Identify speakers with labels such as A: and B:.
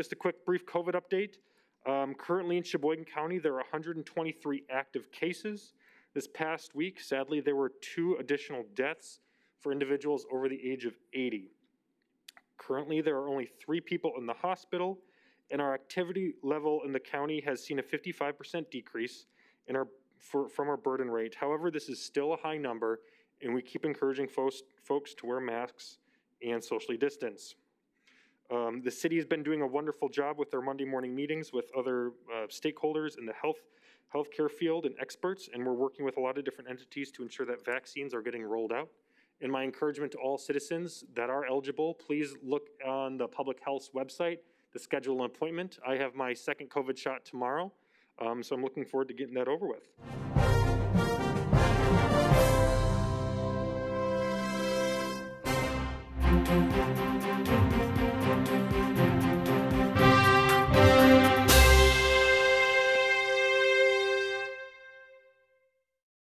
A: just a quick brief COVID update. Um, currently in Sheboygan County, there are 123 active cases. This past week, sadly, there were two additional deaths for individuals over the age of 80. Currently, there are only three people in the hospital, and our activity level in the county has seen a 55% decrease in our, for, from our burden rate. However, this is still a high number, and we keep encouraging folks, folks to wear masks and socially distance. Um, the city has been doing a wonderful job with their Monday morning meetings with other uh, stakeholders in the health healthcare field and experts, and we're working with a lot of different entities to ensure that vaccines are getting rolled out. And my encouragement to all citizens that are eligible, please look on the public health's website to schedule an appointment. I have my second COVID shot tomorrow, um, so I'm looking forward to getting that over with.